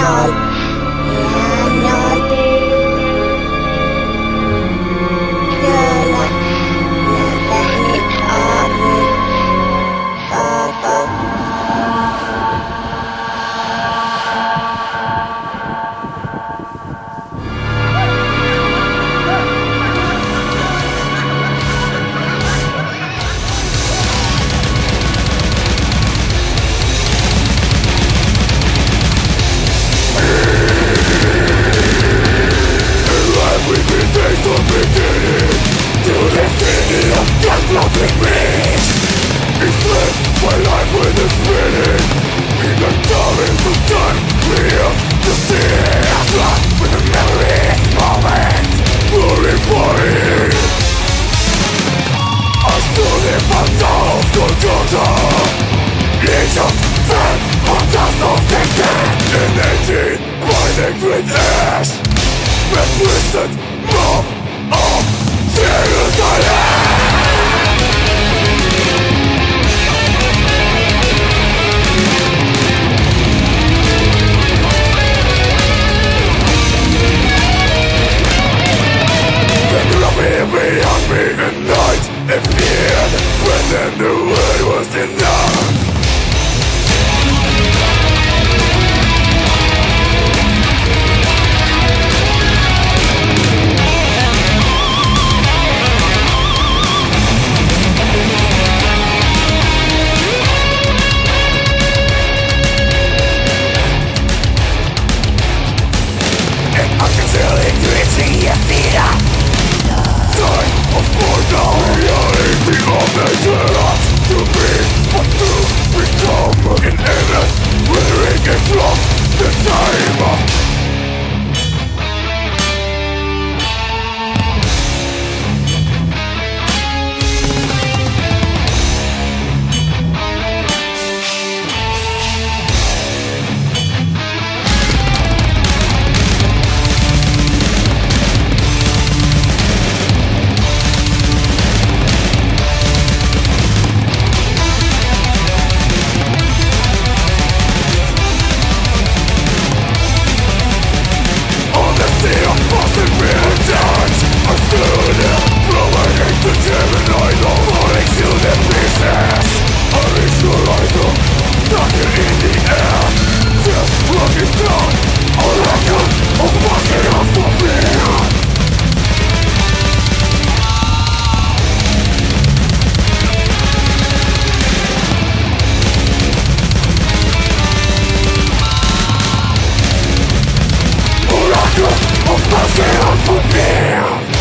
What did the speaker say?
know. Egypt, fan on dust of the dead Innated, burning with ash Red Of mercy unfulfilled